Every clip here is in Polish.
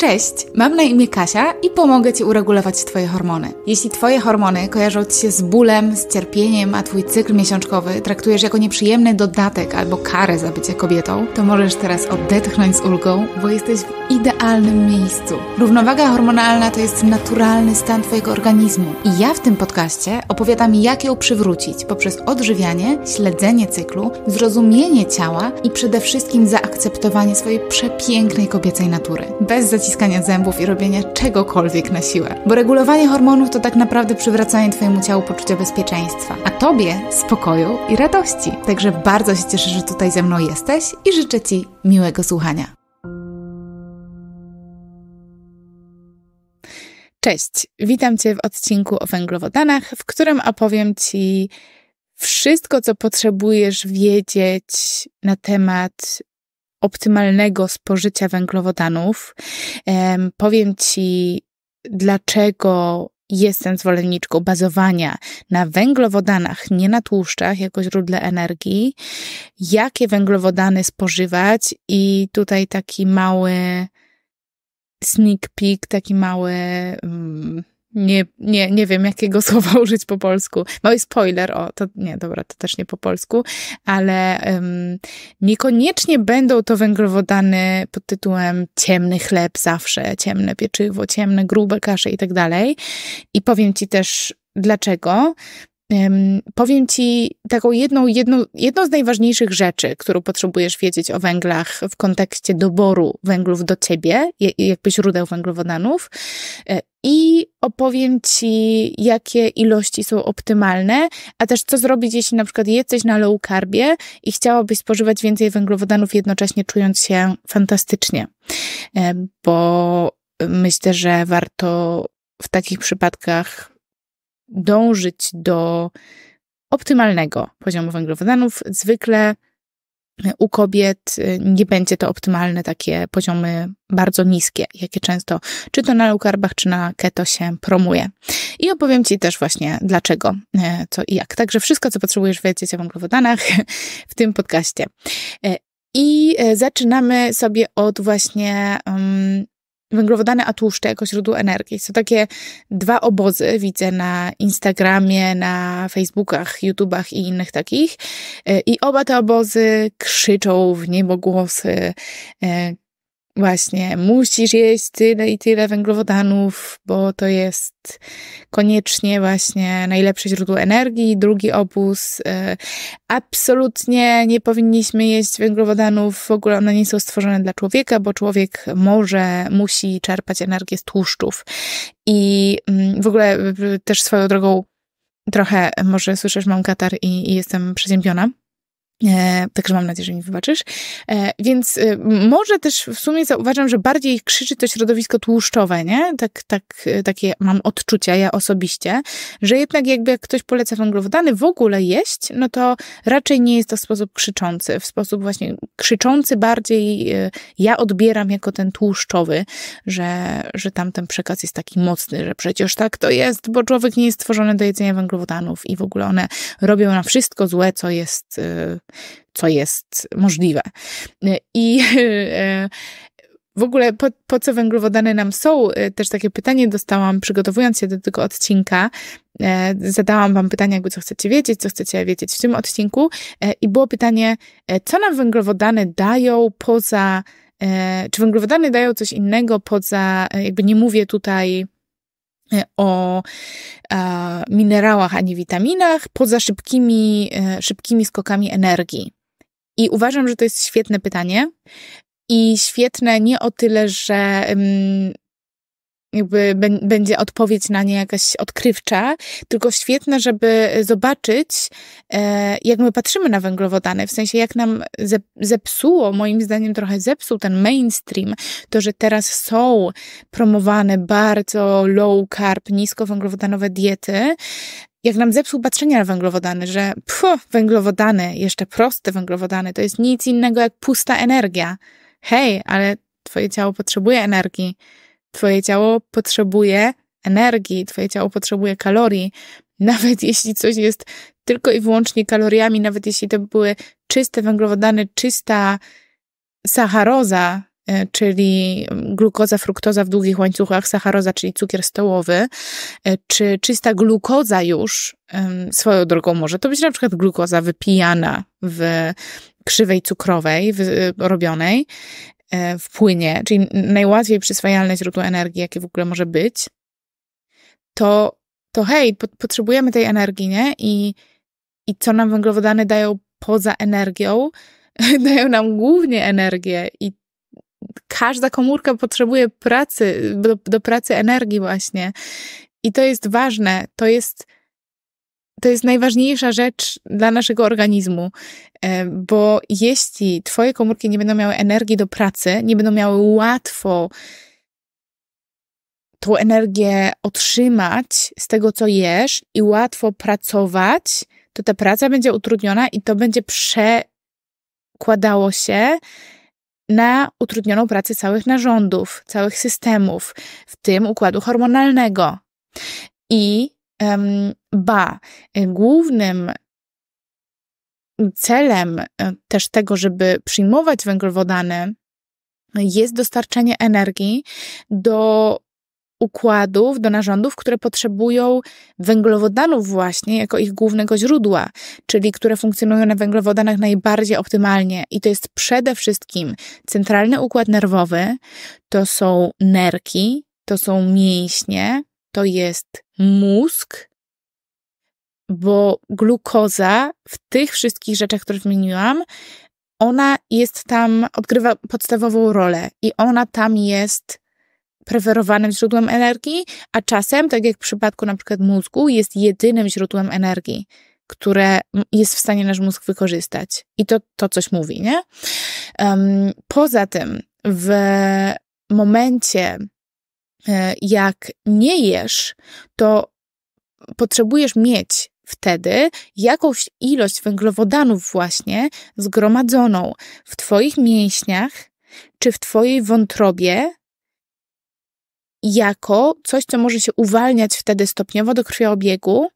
Cześć, mam na imię Kasia i pomogę Ci uregulować Twoje hormony. Jeśli Twoje hormony kojarzą Ci się z bólem, z cierpieniem, a Twój cykl miesiączkowy traktujesz jako nieprzyjemny dodatek albo karę za bycie kobietą, to możesz teraz odetchnąć z ulgą, bo jesteś w idealnym miejscu. Równowaga hormonalna to jest naturalny stan Twojego organizmu i ja w tym podcaście opowiadam, jak ją przywrócić poprzez odżywianie, śledzenie cyklu, zrozumienie ciała i przede wszystkim zaakceptowanie swojej przepięknej kobiecej natury. Bez zaciskania zębów i robienia czegokolwiek na siłę. Bo regulowanie hormonów to tak naprawdę przywracanie Twojemu ciału poczucia bezpieczeństwa, a Tobie spokoju i radości. Także bardzo się cieszę, że tutaj ze mną jesteś i życzę Ci miłego słuchania. Cześć, witam Cię w odcinku o węglowodanach, w którym opowiem Ci wszystko, co potrzebujesz wiedzieć na temat optymalnego spożycia węglowodanów. Powiem Ci, dlaczego jestem zwolenniczką bazowania na węglowodanach, nie na tłuszczach, jako źródle energii, jakie węglowodany spożywać i tutaj taki mały sneak peek, taki mały um, nie, nie, nie wiem, jakiego słowa użyć po polsku. Mały spoiler, o, to nie, dobra, to też nie po polsku, ale um, niekoniecznie będą to węglowodany pod tytułem ciemny chleb zawsze, ciemne pieczywo, ciemne, grube kasze i tak dalej. I powiem Ci też dlaczego. Powiem Ci taką jedną, jedną, jedną z najważniejszych rzeczy, którą potrzebujesz wiedzieć o węglach w kontekście doboru węglów do Ciebie, jakby źródeł węglowodanów. E, I opowiem Ci, jakie ilości są optymalne, a też co zrobić, jeśli na przykład jesteś na low carbie i chciałabyś spożywać więcej węglowodanów, jednocześnie czując się fantastycznie. E, bo myślę, że warto w takich przypadkach dążyć do optymalnego poziomu węglowodanów. Zwykle u kobiet y, nie będzie to optymalne takie poziomy bardzo niskie, jakie często czy to na low carbach, czy na keto się promuje. I opowiem Ci też właśnie dlaczego, y, co i jak. Także wszystko, co potrzebujesz wiedzieć o węglowodanach w tym podcaście. I zaczynamy sobie od właśnie um, węglowodany, a tłuszcze jako źródło energii. Są takie dwa obozy, widzę na Instagramie, na Facebookach, YouTubach i innych takich. E, I oba te obozy krzyczą w niebogłosy, e, Właśnie, musisz jeść tyle i tyle węglowodanów, bo to jest koniecznie właśnie najlepsze źródło energii. Drugi obóz, e, absolutnie nie powinniśmy jeść węglowodanów, w ogóle one nie są stworzone dla człowieka, bo człowiek może, musi czerpać energię z tłuszczów. I mm, w ogóle też swoją drogą trochę, może słyszysz, mam katar i, i jestem przeziębiona. E, także mam nadzieję, że mi wybaczysz. E, więc e, może też w sumie zauważam, że bardziej krzyczy to środowisko tłuszczowe, nie? Tak, tak, e, takie mam odczucia, ja osobiście, że jednak jakby jak ktoś poleca węglowodany w ogóle jeść, no to raczej nie jest to w sposób krzyczący. W sposób właśnie krzyczący bardziej e, ja odbieram jako ten tłuszczowy, że, że tam ten przekaz jest taki mocny, że przecież tak to jest, bo człowiek nie jest stworzony do jedzenia węglowodanów i w ogóle one robią na wszystko złe, co jest co jest możliwe. I e, w ogóle po, po, co węglowodany nam są? E, też takie pytanie dostałam, przygotowując się do tego odcinka. Zadałam Wam pytanie, jakby co chcecie wiedzieć, co chcecie wiedzieć w tym odcinku. I było pytanie, co nam węglowodany dają poza, czy węglowodany dają coś innego poza, jakby nie mówię tutaj o a, minerałach, a nie witaminach, poza szybkimi, e, szybkimi skokami energii. I uważam, że to jest świetne pytanie. I świetne nie o tyle, że jakby będzie odpowiedź na nie jakaś odkrywcza, tylko świetne, żeby zobaczyć, e, jak my patrzymy na węglowodany, w sensie jak nam zepsuło, moim zdaniem trochę zepsuł ten mainstream, to, że teraz są promowane bardzo low carb, niskowęglowodanowe diety, jak nam zepsuł patrzenie na węglowodany, że pfu, węglowodany, jeszcze proste węglowodany, to jest nic innego jak pusta energia. Hej, ale twoje ciało potrzebuje energii Twoje ciało potrzebuje energii, Twoje ciało potrzebuje kalorii. Nawet jeśli coś jest tylko i wyłącznie kaloriami, nawet jeśli to były czyste węglowodany, czysta sacharoza, e, czyli glukoza, fruktoza w długich łańcuchach, sacharoza, czyli cukier stołowy, e, czy czysta glukoza już, swoją drogą może to być na przykład glukoza wypijana w krzywej cukrowej, robionej, w płynie, czyli najłatwiej przyswajalne źródło energii, jakie w ogóle może być, to, to hej, po, potrzebujemy tej energii, nie? I, I co nam węglowodany dają poza energią, dają nam głównie energię i każda komórka potrzebuje pracy, do, do pracy energii właśnie. I to jest ważne, to jest to jest najważniejsza rzecz dla naszego organizmu, e, bo jeśli twoje komórki nie będą miały energii do pracy, nie będą miały łatwo tą energię otrzymać z tego, co jesz i łatwo pracować, to ta praca będzie utrudniona i to będzie przekładało się na utrudnioną pracę całych narządów, całych systemów, w tym układu hormonalnego. I ba, głównym celem e, też tego, żeby przyjmować węglowodany, jest dostarczenie energii do układów, do narządów, które potrzebują węglowodanów właśnie jako ich głównego źródła, czyli które funkcjonują na węglowodanach najbardziej optymalnie. I to jest przede wszystkim centralny układ nerwowy, to są nerki, to są mięśnie, to jest mózg, bo glukoza w tych wszystkich rzeczach, które wymieniłam, ona jest tam, odgrywa podstawową rolę i ona tam jest preferowanym źródłem energii, a czasem, tak jak w przypadku na przykład mózgu, jest jedynym źródłem energii, które jest w stanie nasz mózg wykorzystać. I to, to coś mówi, nie? Um, poza tym, w momencie, jak nie jesz, to potrzebujesz mieć wtedy jakąś ilość węglowodanów właśnie zgromadzoną w Twoich mięśniach czy w Twojej wątrobie, jako coś, co może się uwalniać wtedy stopniowo do krwiobiegu,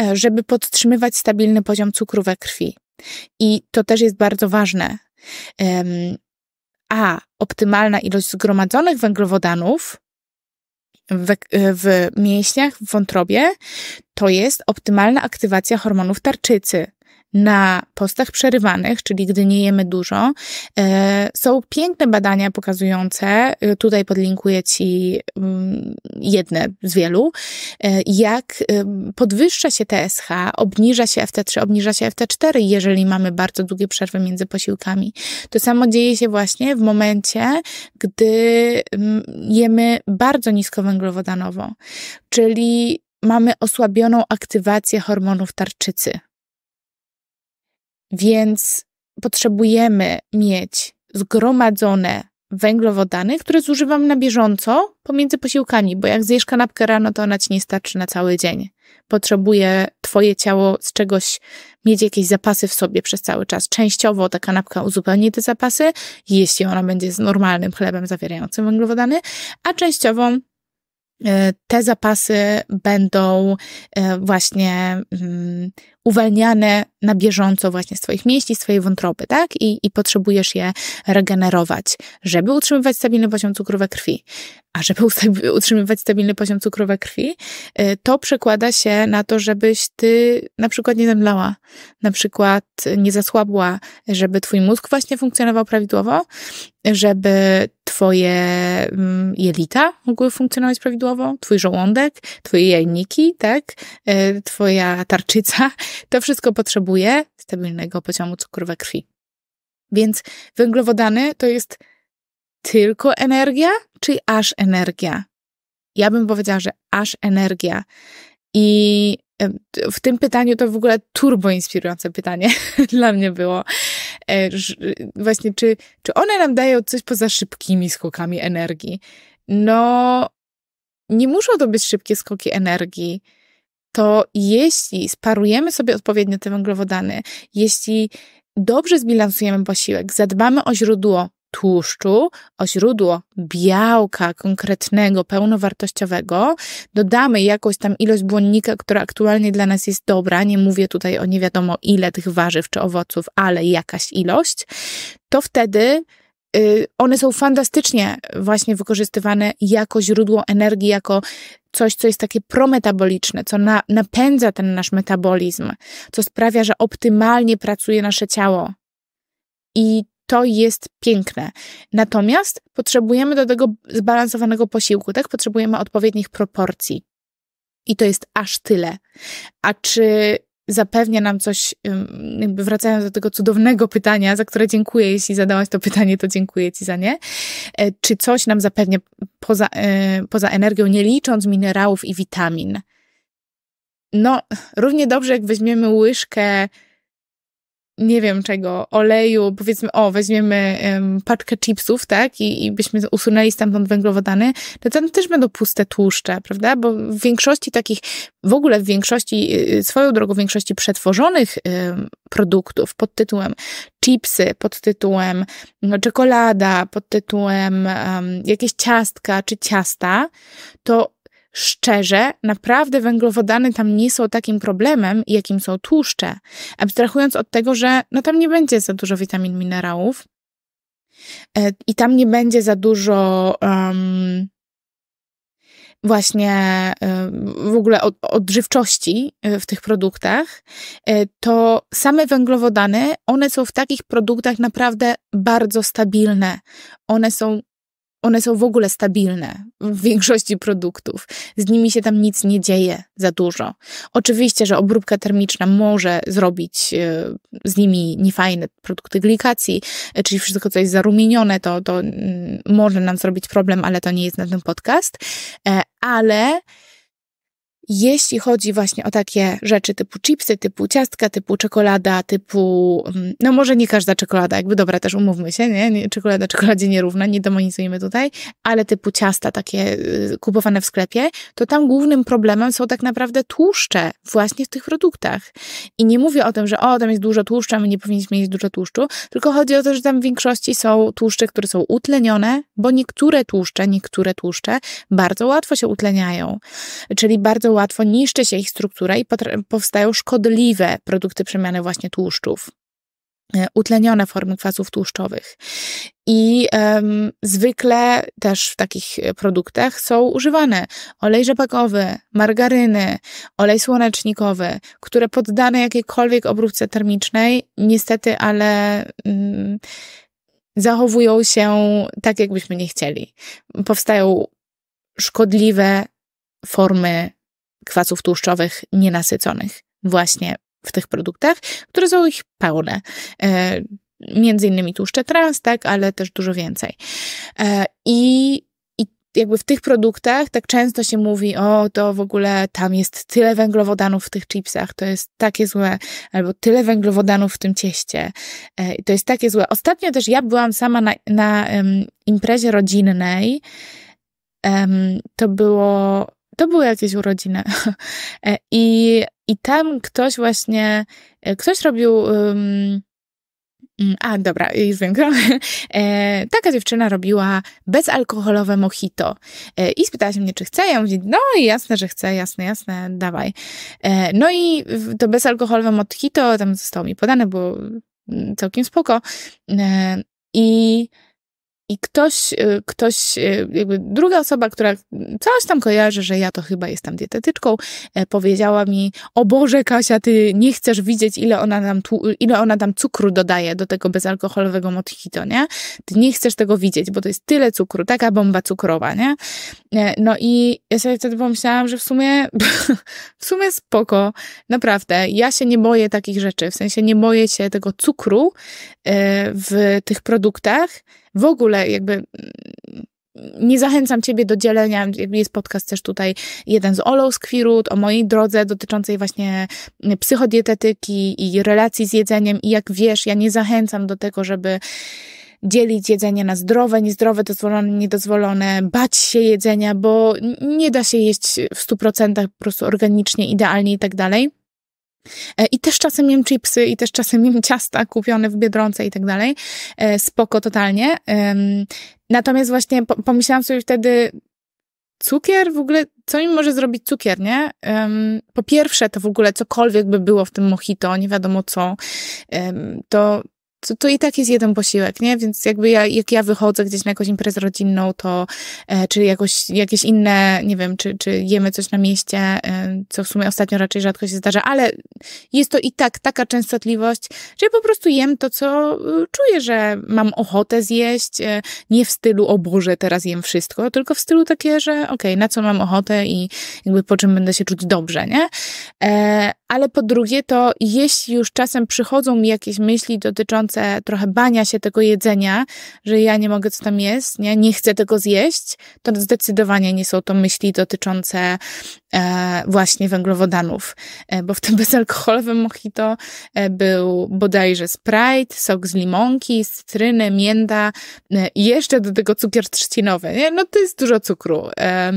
e, żeby podtrzymywać stabilny poziom cukru we krwi. I to też jest bardzo ważne. A optymalna ilość zgromadzonych węglowodanów w, w mięśniach, w wątrobie, to jest optymalna aktywacja hormonów tarczycy na postach przerywanych, czyli gdy nie jemy dużo. E, są piękne badania pokazujące, e, tutaj podlinkuję Ci mm, jedne z wielu, e, jak podwyższa się TSH, obniża się FT3, obniża się FT4, jeżeli mamy bardzo długie przerwy między posiłkami. To samo dzieje się właśnie w momencie, gdy mm, jemy bardzo niskowęglowodanowo, czyli mamy osłabioną aktywację hormonów tarczycy. Więc potrzebujemy mieć zgromadzone węglowodany, które zużywam na bieżąco pomiędzy posiłkami, bo jak zjesz kanapkę rano, to ona ci nie starczy na cały dzień. Potrzebuje twoje ciało z czegoś mieć jakieś zapasy w sobie przez cały czas. Częściowo ta kanapka uzupełni te zapasy, jeśli ona będzie z normalnym chlebem zawierającym węglowodany, a częściowo te zapasy będą e, właśnie mm, uwalniane na bieżąco właśnie z Twoich mięśni, z Twojej wątroby, tak? I, I potrzebujesz je regenerować, żeby utrzymywać stabilny poziom cukru we krwi. A żeby utrzymywać stabilny poziom cukru we krwi, y, to przekłada się na to, żebyś ty na przykład nie zemdlała, na przykład nie zasłabła, żeby twój mózg właśnie funkcjonował prawidłowo, żeby twoje mm, jelita mogły funkcjonować prawidłowo, twój żołądek, twoje jajniki, tak, y, twoja tarczyca, to wszystko potrzebuje stabilnego poziomu cukru we krwi. Więc węglowodany to jest tylko energia, czy aż energia? Ja bym powiedziała, że aż energia. I w tym pytaniu to w ogóle turbo inspirujące pytanie dla mnie było. E, właśnie, czy, czy one nam dają coś poza szybkimi skokami energii? No, nie muszą to być szybkie skoki energii to jeśli sparujemy sobie odpowiednio te węglowodany, jeśli dobrze zbilansujemy posiłek, zadbamy o źródło tłuszczu, o źródło białka konkretnego, pełnowartościowego, dodamy jakąś tam ilość błonnika, która aktualnie dla nas jest dobra, nie mówię tutaj o nie wiadomo ile tych warzyw czy owoców, ale jakaś ilość, to wtedy y, one są fantastycznie właśnie wykorzystywane jako źródło energii, jako coś, co jest takie prometaboliczne, co na, napędza ten nasz metabolizm, co sprawia, że optymalnie pracuje nasze ciało. I to jest piękne. Natomiast potrzebujemy do tego zbalansowanego posiłku, tak? Potrzebujemy odpowiednich proporcji. I to jest aż tyle. A czy zapewnia nam coś, jakby wracając do tego cudownego pytania, za które dziękuję, jeśli zadałaś to pytanie, to dziękuję Ci za nie. E, czy coś nam zapewnia poza, e, poza energią, nie licząc minerałów i witamin? No, równie dobrze, jak weźmiemy łyżkę nie wiem czego, oleju, powiedzmy, o, weźmiemy um, paczkę chipsów, tak, i, i byśmy usunęli stamtąd węglowodany, to tam też będą puste tłuszcze, prawda? Bo w większości takich, w ogóle w większości, y, swoją drogą, w większości przetworzonych um, produktów pod tytułem chipsy, pod tytułem no, czekolada, pod tytułem um, jakieś ciastka czy ciasta, to szczerze, naprawdę węglowodany tam nie są takim problemem, jakim są tłuszcze. Abstrahując od tego, że no tam nie będzie za dużo witamin, minerałów e, i tam nie będzie za dużo um, właśnie e, w ogóle od, odżywczości e, w tych produktach, to same węglowodany, one są w takich produktach naprawdę bardzo stabilne. One są one są w ogóle stabilne w większości produktów. Z nimi się tam nic nie dzieje za dużo. Oczywiście, że obróbka termiczna może zrobić e, z nimi niefajne produkty glikacji, e, czyli wszystko, co jest zarumienione, to, to mm, może nam zrobić problem, ale to nie jest na ten podcast. E, ale jeśli chodzi właśnie o takie rzeczy typu chipsy, typu ciastka, typu czekolada, typu, mm, no może nie każda czekolada, jakby dobra, też umówmy się, nie? czekolada czekoladzie nierówna, nie demonizujemy tutaj, ale typu ciasta takie y, kupowane w sklepie, to tam głównym problemem są tak naprawdę tłuszcze właśnie w tych produktach. I nie mówię o tym, że o, tam jest dużo tłuszczu, a my nie powinniśmy mieć dużo tłuszczu, tylko chodzi o to, że tam w większości są tłuszcze, które są utlenione, bo niektóre tłuszcze, niektóre tłuszcze bardzo łatwo się utleniają, czyli bardzo łatwo niszczy się ich struktura i powstają szkodliwe produkty przemiany właśnie tłuszczów e, utlenione formy kwasów tłuszczowych. I um, zwykle też w takich produktach są używane olej rzepakowy, margaryny, olej słonecznikowy, które poddane jakiejkolwiek obróbce termicznej, niestety, ale um, zachowują się tak, jakbyśmy nie chcieli. Powstają szkodliwe formy kwasów tłuszczowych nienasyconych właśnie w tych produktach, które są ich pełne. E, między innymi tłuszcze trans, tak, ale też dużo więcej. E, I jakby w tych produktach tak często się mówi, o to w ogóle tam jest tyle węglowodanów w tych chipsach, to jest takie złe, albo tyle węglowodanów w tym cieście, e, to jest takie złe. Ostatnio też ja byłam sama na, na um, imprezie rodzinnej, um, to było to były jakieś urodziny. E, I, I tam ktoś właśnie, e, ktoś robił. Um, a, dobra, już wiem. E, taka dziewczyna robiła bezalkoholowe mojito. I spytała się mnie, czy chce. Ja mówię, no jasne, że chcę, jasne, jasne, dawaj. No i to bezalkoholowe mojito tam zostało mi podane, było całkiem spoko. I i ktoś, y, ktoś, y, jakby druga osoba, która coś tam kojarzy, że ja to chyba jestem dietetyczką, e, powiedziała mi, o Boże Kasia, ty nie chcesz widzieć, ile ona tam, ile ona tam cukru dodaje do tego bezalkoholowego mojito, nie? Ty nie chcesz tego widzieć, bo to jest tyle cukru, taka bomba cukrowa, nie? E, no i ja sobie wtedy pomyślałam, że w sumie, w sumie spoko, naprawdę. Ja się nie boję takich rzeczy, w sensie nie boję się tego cukru e, w tych produktach, w ogóle jakby mm, nie zachęcam Ciebie do dzielenia, jest podcast też tutaj jeden z Olą Skwirut o mojej drodze dotyczącej właśnie psychodietetyki i relacji z jedzeniem i jak wiesz, ja nie zachęcam do tego, żeby dzielić jedzenie na zdrowe, niezdrowe, dozwolone, niedozwolone, bać się jedzenia, bo nie da się jeść w 100% po prostu organicznie, idealnie i tak dalej. E, I też czasem jem chipsy, i też czasem jem ciasta kupione w Biedronce i tak dalej. E, spoko totalnie. Natomiast właśnie pomyślałam sobie wtedy, cukier w ogóle, co mi może zrobić cukier, nie? Po pierwsze, to w ogóle cokolwiek by było w tym mojito, nie wiadomo co, to to, to i tak jest jeden posiłek, nie? Więc jakby ja, jak ja wychodzę gdzieś na jakąś imprezę rodzinną, to e, czy jakoś, jakieś inne, nie wiem, czy, czy jemy coś na mieście, e, co w sumie ostatnio raczej rzadko się zdarza, ale jest to i tak taka częstotliwość, że ja po prostu jem to, co e, czuję, że mam ochotę zjeść, e, nie w stylu, o Boże, teraz jem wszystko, tylko w stylu takie, że okej, okay, na co mam ochotę i jakby po czym będę się czuć dobrze, nie? E, ale po drugie, to jeśli już czasem przychodzą mi jakieś myśli dotyczące trochę bania się tego jedzenia, że ja nie mogę, co tam jest, nie, nie chcę tego zjeść, to zdecydowanie nie są to myśli dotyczące e, właśnie węglowodanów, e, bo w tym bezalkoholowym mojito e, był bodajże Sprite, sok z limonki, z cytryny, mięta e, i jeszcze do tego cukier trzcinowy. Nie? No to jest dużo cukru. E,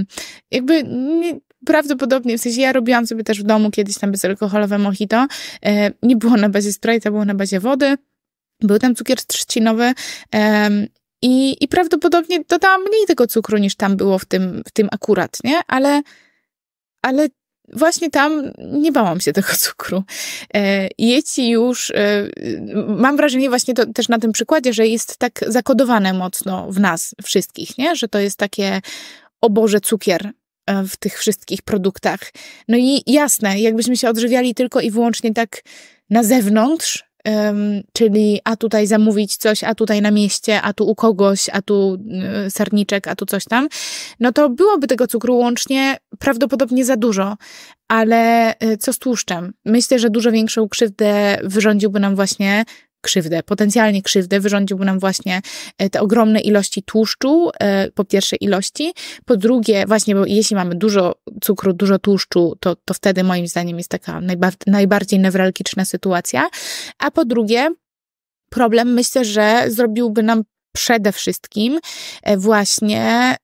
jakby nie, prawdopodobnie, w sensie ja robiłam sobie też w domu kiedyś tam bezalkoholowe mojito. E, nie było na bazie Sprite'a, było na bazie wody. Był tam cukier trzcinowy. I, I prawdopodobnie dodałam mniej tego cukru niż tam było w tym, w tym akurat, nie? Ale, ale właśnie tam nie bałam się tego cukru. E, jeśli już, e, mam wrażenie właśnie to też na tym przykładzie, że jest tak zakodowane mocno w nas wszystkich, nie? Że to jest takie, o Boże, cukier, E, w tych wszystkich produktach. No i jasne, jakbyśmy się odżywiali tylko i wyłącznie tak na zewnątrz, um, czyli a tutaj zamówić coś, a tutaj na mieście, a tu u kogoś, a tu y, serniczek, a tu coś tam, no to byłoby tego cukru łącznie prawdopodobnie za dużo. Ale y, co z tłuszczem? Myślę, że dużo większą krzywdę wyrządziłby nam właśnie krzywdę, potencjalnie krzywdę, wyrządziłby nam właśnie e, te ogromne ilości tłuszczu, e, po pierwsze ilości, po drugie właśnie, bo jeśli mamy dużo cukru, dużo tłuszczu, to, to wtedy moim zdaniem jest taka najbardziej newralgiczna sytuacja, a po drugie problem myślę, że zrobiłby nam przede wszystkim e, właśnie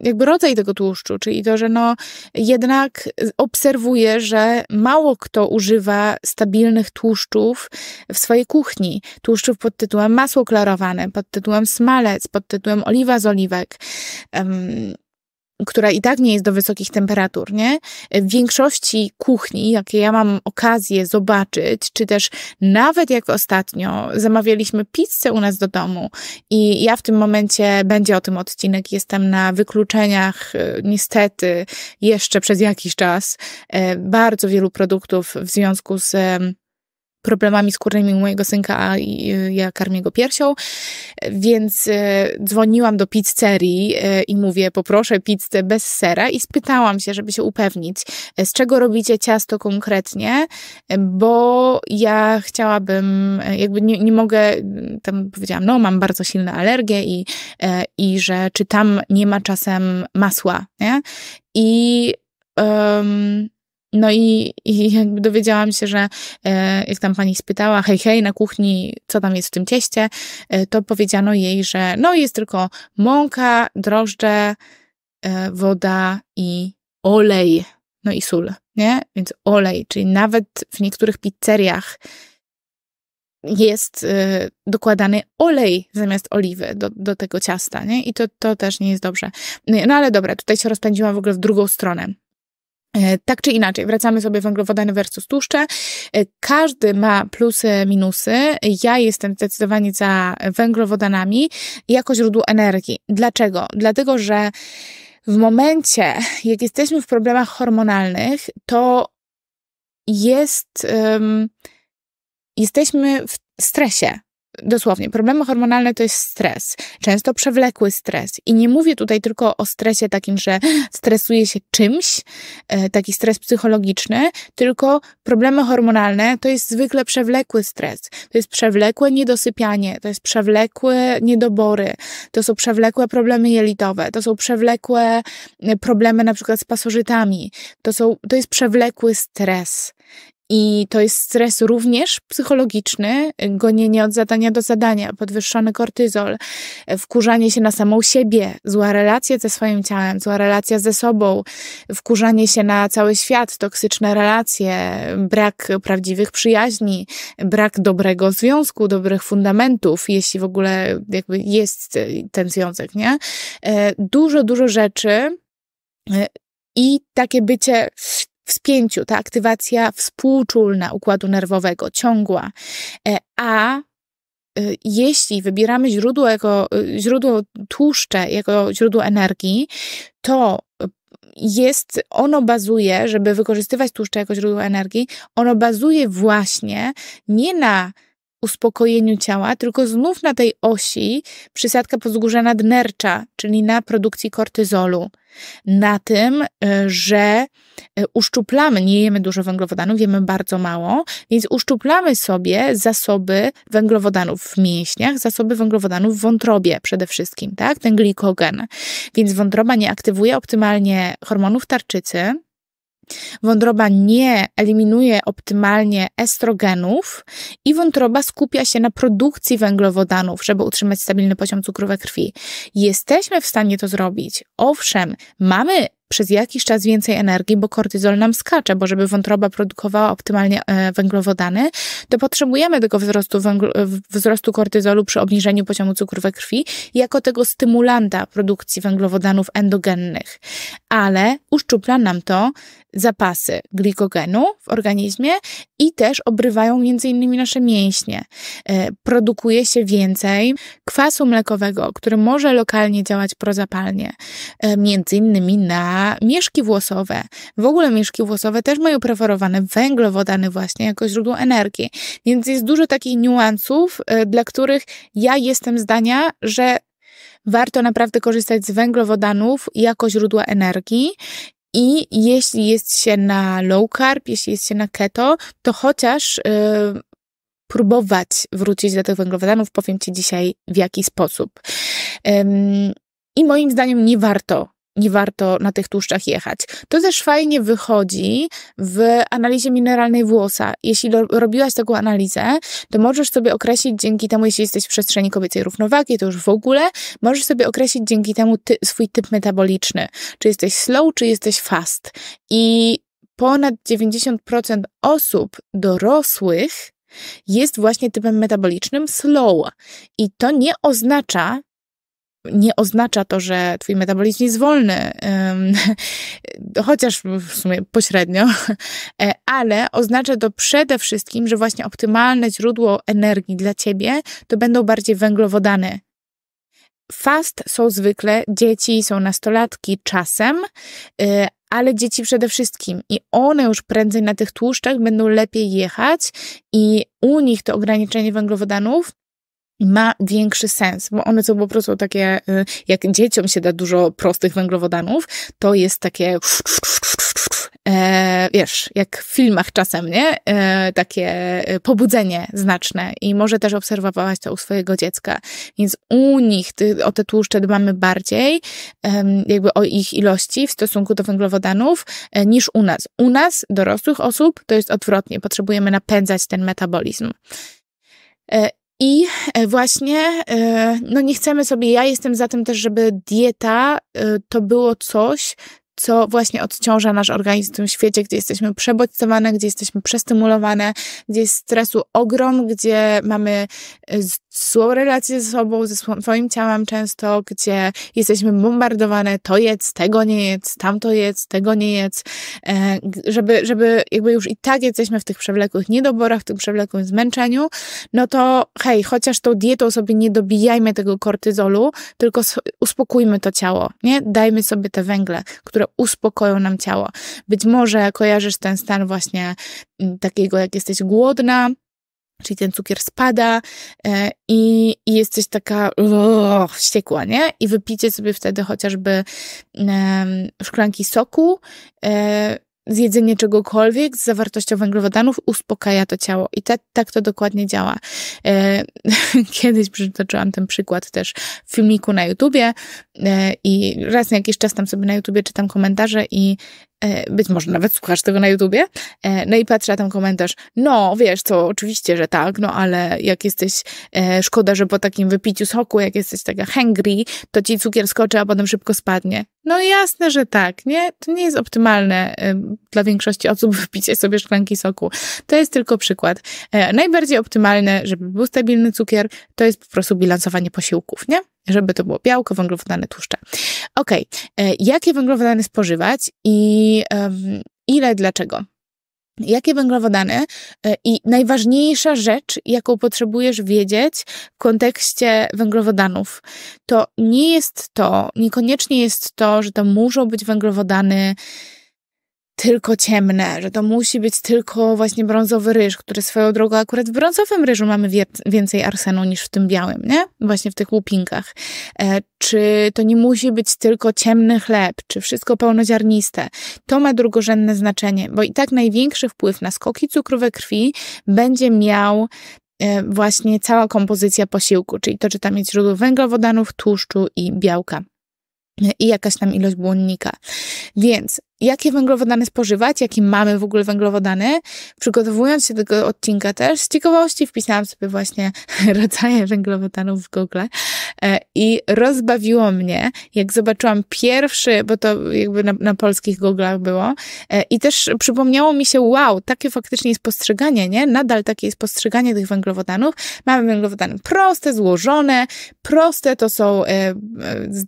jakby rodzaj tego tłuszczu, czyli to, że no jednak obserwuję, że mało kto używa stabilnych tłuszczów w swojej kuchni. Tłuszczów pod tytułem masło klarowane, pod tytułem smalec, pod tytułem oliwa z oliwek. Która i tak nie jest do wysokich temperatur, nie? W większości kuchni, jakie ja mam okazję zobaczyć, czy też nawet jak ostatnio zamawialiśmy pizzę u nas do domu i ja w tym momencie, będzie o tym odcinek, jestem na wykluczeniach, e, niestety, jeszcze przez jakiś czas, e, bardzo wielu produktów w związku z problemami skórnymi mojego synka, a ja karmię go piersią, więc e, dzwoniłam do pizzerii e, i mówię, poproszę pizzę bez sera i spytałam się, żeby się upewnić, e, z czego robicie ciasto konkretnie, bo ja chciałabym, jakby nie, nie mogę, tam powiedziałam, no mam bardzo silne alergie i, i że czy tam nie ma czasem masła, nie? I um, no i, i jakby dowiedziałam się, że e, jak tam pani spytała, hej, hej, na kuchni, co tam jest w tym cieście, e, to powiedziano jej, że no jest tylko mąka, drożdże, e, woda i olej, no i sól, nie? Więc olej, czyli nawet w niektórych pizzeriach jest y, dokładany olej zamiast oliwy do, do tego ciasta, nie? I to, to też nie jest dobrze. No ale dobra, tutaj się rozpędziłam w ogóle w drugą stronę. E, tak czy inaczej, wracamy sobie węglowodany versus tłuszcze. E, każdy ma plusy, minusy. Ja jestem zdecydowanie za węglowodanami jako źródło energii. Dlaczego? Dlatego, że w momencie, jak jesteśmy w problemach hormonalnych, to jest. Um, jesteśmy w stresie. Dosłownie, problemy hormonalne to jest stres, często przewlekły stres. I nie mówię tutaj tylko o stresie takim, że stresuje się czymś, e, taki stres psychologiczny, tylko problemy hormonalne to jest zwykle przewlekły stres. To jest przewlekłe niedosypianie, to jest przewlekłe niedobory, to są przewlekłe problemy jelitowe, to są przewlekłe e, problemy na przykład z pasożytami, to, są, to jest przewlekły stres. I to jest stres również psychologiczny, gonienie od zadania do zadania, podwyższony kortyzol, wkurzanie się na samą siebie, zła relacja ze swoim ciałem, zła relacja ze sobą, wkurzanie się na cały świat, toksyczne relacje, brak prawdziwych przyjaźni, brak dobrego związku, dobrych fundamentów, jeśli w ogóle jakby jest ten związek, nie? E, dużo, dużo rzeczy e, i takie bycie w spięciu, ta aktywacja współczulna układu nerwowego, ciągła. A jeśli wybieramy źródło, jako, źródło tłuszcze jako źródło energii, to jest, ono bazuje, żeby wykorzystywać tłuszcze jako źródło energii, ono bazuje właśnie nie na uspokojeniu ciała, tylko znów na tej osi przysadka podzgórza nadnercza, czyli na produkcji kortyzolu. Na tym, e, że e, uszczuplamy, nie jemy dużo węglowodanów, jemy bardzo mało, więc uszczuplamy sobie zasoby węglowodanów w mięśniach, zasoby węglowodanów w wątrobie przede wszystkim, tak? Ten glikogen. Więc wątroba nie aktywuje optymalnie hormonów tarczycy, Wątroba nie eliminuje optymalnie estrogenów i wątroba skupia się na produkcji węglowodanów, żeby utrzymać stabilny poziom cukru we krwi. Jesteśmy w stanie to zrobić. Owszem, mamy przez jakiś czas więcej energii, bo kortyzol nam skacze, bo żeby wątroba produkowała optymalnie e, węglowodany, to potrzebujemy tego wzrostu, wzrostu kortyzolu przy obniżeniu poziomu cukru we krwi jako tego stymulanta produkcji węglowodanów endogennych. Ale uszczupla nam to zapasy glikogenu w organizmie i też obrywają między innymi nasze mięśnie. E, produkuje się więcej kwasu mlekowego, który może lokalnie działać prozapalnie, e, między innymi na mieszki włosowe. W ogóle mieszki włosowe też mają preferowane węglowodany właśnie jako źródło energii. Więc jest dużo takich niuansów, e, dla których ja jestem zdania, że warto naprawdę korzystać z węglowodanów jako źródła energii i jeśli jest się na low carb, jeśli jest się na keto, to chociaż yy, próbować wrócić do tych węglowodanów, powiem Ci dzisiaj w jaki sposób. Yy, I moim zdaniem nie warto nie warto na tych tłuszczach jechać. To też fajnie wychodzi w analizie mineralnej włosa. Jeśli robiłaś taką analizę, to możesz sobie określić dzięki temu, jeśli jesteś w przestrzeni kobiecej równowagi, to już w ogóle, możesz sobie określić dzięki temu ty, swój typ metaboliczny. Czy jesteś slow, czy jesteś fast. I ponad 90% osób dorosłych jest właśnie typem metabolicznym slow. I to nie oznacza, nie oznacza to, że twój metabolizm jest wolny, chociaż w sumie pośrednio, e, ale oznacza to przede wszystkim, że właśnie optymalne źródło energii dla ciebie to będą bardziej węglowodany. Fast są zwykle dzieci, są nastolatki czasem, e, ale dzieci przede wszystkim i one już prędzej na tych tłuszczach będą lepiej jechać i u nich to ograniczenie węglowodanów ma większy sens, bo one są po prostu takie, y, jak dzieciom się da dużo prostych węglowodanów, to jest takie e, wiesz, jak w filmach czasem, nie? E, takie pobudzenie znaczne i może też obserwowałaś to u swojego dziecka. Więc u nich ty, o te tłuszcze dbamy bardziej, jakby o ich ilości w stosunku do węglowodanów, e, niż u nas. U nas, dorosłych osób, to jest odwrotnie. Potrzebujemy napędzać ten metabolizm. I e, właśnie, e, no nie chcemy sobie, ja jestem za tym też, żeby dieta e, to było coś, co właśnie odciąża nasz organizm w tym świecie, gdzie jesteśmy przebodźcowane, gdzie jesteśmy przestymulowane, gdzie jest stresu ogrom, gdzie mamy złą relację ze sobą, ze swoim ciałem często, gdzie jesteśmy bombardowane, to jedz, tego nie jedz, tamto jedz, tego nie jedz, e, żeby, żeby jakby już i tak jesteśmy w tych przewlekłych niedoborach, w tym przewlekłym zmęczeniu, no to hej, chociaż tą dietą sobie nie dobijajmy tego kortyzolu, tylko uspokójmy to ciało, nie? Dajmy sobie te węgle, które uspokoją nam ciało. Być może kojarzysz ten stan właśnie mm, takiego, jak jesteś głodna, czyli ten cukier spada e, i, i jesteś taka wściekła, nie? I wypicie sobie wtedy chociażby szklanki soku, e, zjedzenie czegokolwiek z zawartością węglowodanów uspokaja to ciało. I te, tak to dokładnie działa. E, kiedyś przytoczyłam ten przykład też w filmiku na YouTubie i raz na jakiś czas tam sobie na YouTubie czytam komentarze i być może nawet słuchasz tego na YouTubie, e, no i patrzę na ten komentarz, no wiesz co, oczywiście, że tak, no ale jak jesteś, e, szkoda, że po takim wypiciu soku, jak jesteś taka hangry, to ci cukier skoczy, a potem szybko spadnie. No jasne, że tak, nie? To nie jest optymalne dla większości osób wypicie sobie szklanki soku. To jest tylko przykład. Najbardziej optymalne, żeby był stabilny cukier, to jest po prostu bilansowanie posiłków, nie? Żeby to było białko, węglowodany, tłuszcze. Ok, e, jakie węglowodany spożywać i um, ile, dlaczego. Jakie węglowodany e, i najważniejsza rzecz, jaką potrzebujesz wiedzieć w kontekście węglowodanów, to nie jest to, niekoniecznie jest to, że to muszą być węglowodany tylko ciemne, że to musi być tylko właśnie brązowy ryż, który swoją drogą akurat w brązowym ryżu mamy więcej arsenu niż w tym białym, nie? Właśnie w tych łupinkach. E, czy to nie musi być tylko ciemny chleb, czy wszystko pełnoziarniste. To ma drugorzędne znaczenie, bo i tak największy wpływ na skoki cukru we krwi będzie miał e, właśnie cała kompozycja posiłku, czyli to, czy tam jest źródło węglowodanów, tłuszczu i białka i jakaś tam ilość błonnika. Więc jakie węglowodany spożywać, jakie mamy w ogóle węglowodany. Przygotowując się do tego odcinka też, z ciekawości wpisałam sobie właśnie rodzaje węglowodanów w Google e, i rozbawiło mnie, jak zobaczyłam pierwszy, bo to jakby na, na polskich Google'ach było e, i też przypomniało mi się, wow, takie faktycznie jest postrzeganie, nie? Nadal takie jest postrzeganie tych węglowodanów. Mamy węglowodany proste, złożone, proste to są, e,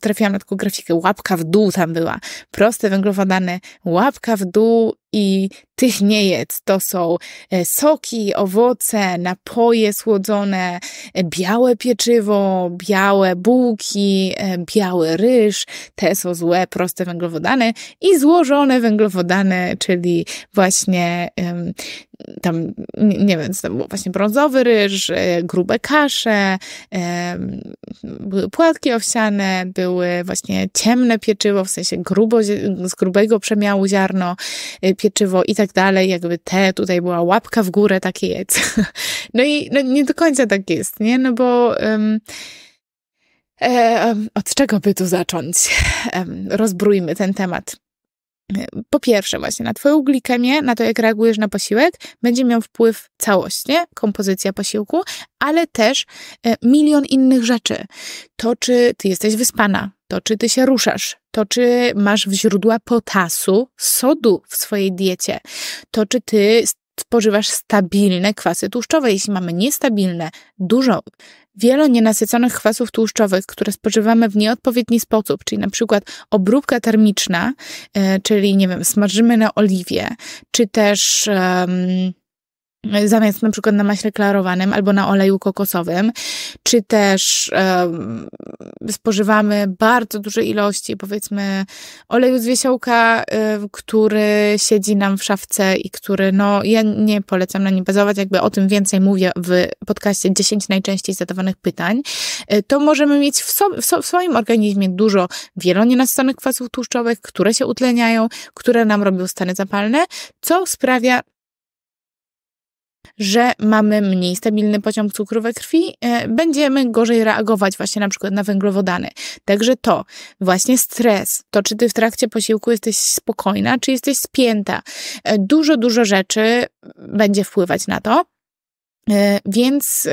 trafiłam na taką grafikę, łapka w dół tam była, proste węglowodany łapka w dół i tych nie jedz. To są e, soki, owoce, napoje słodzone, e, białe pieczywo, białe bułki, e, biały ryż. Te są złe, proste węglowodany i złożone węglowodany, czyli właśnie tam, nie wiem, to było właśnie brązowy ryż, grube kasze, były płatki owsiane, były właśnie ciemne pieczywo, w sensie grubo, z grubego przemiału ziarno, pieczywo i tak dalej, jakby te, tutaj była łapka w górę, takie jedz. No i no, nie do końca tak jest, nie? No bo um, e, od czego by tu zacząć? Um, rozbrójmy ten temat. Po pierwsze, właśnie na Twoją glikemię, na to, jak reagujesz na posiłek, będzie miał wpływ całość, nie? Kompozycja posiłku, ale też e, milion innych rzeczy. To, czy Ty jesteś wyspana, to czy ty się ruszasz, to czy masz w źródła potasu, sodu w swojej diecie, to czy ty spożywasz stabilne kwasy tłuszczowe. Jeśli mamy niestabilne, dużo, wielonienasyconych kwasów tłuszczowych, które spożywamy w nieodpowiedni sposób, czyli na przykład obróbka termiczna, e, czyli nie wiem, smażymy na oliwie, czy też um, zamiast na przykład na maśle klarowanym albo na oleju kokosowym, czy też um, spożywamy bardzo duże ilości, powiedzmy, oleju z wiesiołka, um, który siedzi nam w szafce i który, no, ja nie polecam na nim bazować, jakby o tym więcej mówię w podcaście 10 najczęściej zadawanych pytań, e, to możemy mieć w, so, w, so, w swoim organizmie dużo wielonienasyconych kwasów tłuszczowych, które się utleniają, które nam robią stany zapalne, co sprawia, że mamy mniej stabilny poziom cukru we krwi, e, będziemy gorzej reagować właśnie na przykład na węglowodany. Także to, właśnie stres, to czy ty w trakcie posiłku jesteś spokojna, czy jesteś spięta, e, dużo, dużo rzeczy będzie wpływać na to. E, więc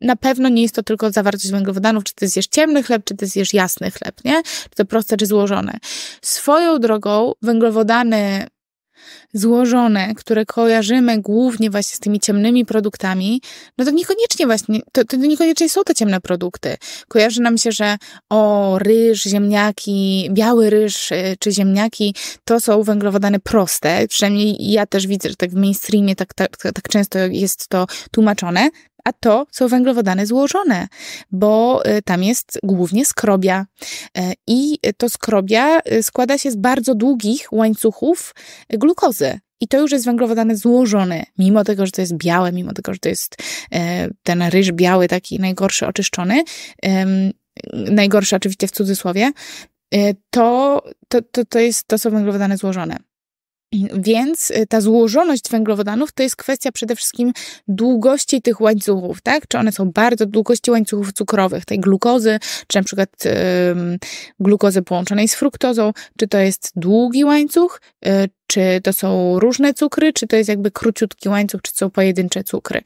na pewno nie jest to tylko zawartość węglowodanów, czy ty zjesz ciemny chleb, czy ty zjesz jasny chleb, nie? Czy to proste, czy złożone. Swoją drogą węglowodany złożone, które kojarzymy głównie właśnie z tymi ciemnymi produktami, no to niekoniecznie właśnie, to, to niekoniecznie są te ciemne produkty. Kojarzy nam się, że o, ryż, ziemniaki, biały ryż y, czy ziemniaki to są węglowodany proste. Przynajmniej ja też widzę, że tak w mainstreamie tak, tak, tak często jest to tłumaczone a to są węglowodany złożone, bo y, tam jest głównie skrobia. E, I to skrobia y, składa się z bardzo długich łańcuchów glukozy. I to już jest węglowodany złożony, mimo tego, że to jest białe, mimo tego, że to jest e, ten ryż biały, taki najgorszy, oczyszczony, najgorszy oczywiście w cudzysłowie, e, to, to, to, to, jest, to są węglowodany złożone. Więc y, ta złożoność węglowodanów to jest kwestia przede wszystkim długości tych łańcuchów, tak? Czy one są bardzo długości łańcuchów cukrowych, tej glukozy, czy na przykład y, glukozy połączonej z fruktozą, czy to jest długi łańcuch, y, czy to są różne cukry, czy to jest jakby króciutki łańcuch, czy są pojedyncze cukry.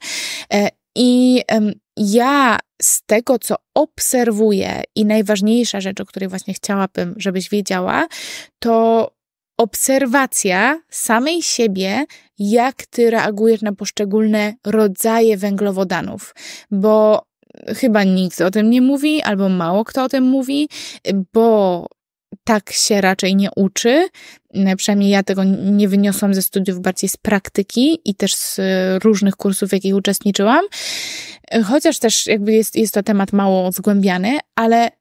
E, I ja z tego, co obserwuję i najważniejsza rzecz, o której właśnie chciałabym, żebyś wiedziała, to obserwacja samej siebie, jak ty reagujesz na poszczególne rodzaje węglowodanów, bo chyba nikt o tym nie mówi, albo mało kto o tym mówi, bo tak się raczej nie uczy. Przynajmniej ja tego nie wyniosłam ze studiów, bardziej z praktyki i też z różnych kursów, w jakich uczestniczyłam. Chociaż też jakby jest, jest to temat mało zgłębiany, ale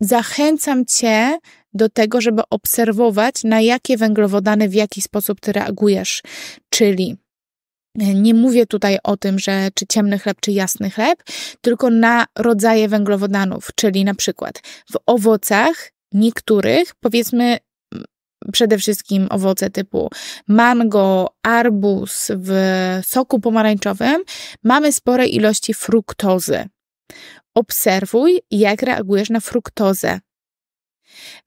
zachęcam cię do tego, żeby obserwować, na jakie węglowodany, w jaki sposób ty reagujesz. Czyli nie mówię tutaj o tym, że czy ciemny chleb, czy jasny chleb, tylko na rodzaje węglowodanów, czyli na przykład w owocach niektórych, powiedzmy przede wszystkim owoce typu mango, arbuz, w soku pomarańczowym, mamy spore ilości fruktozy. Obserwuj, jak reagujesz na fruktozę.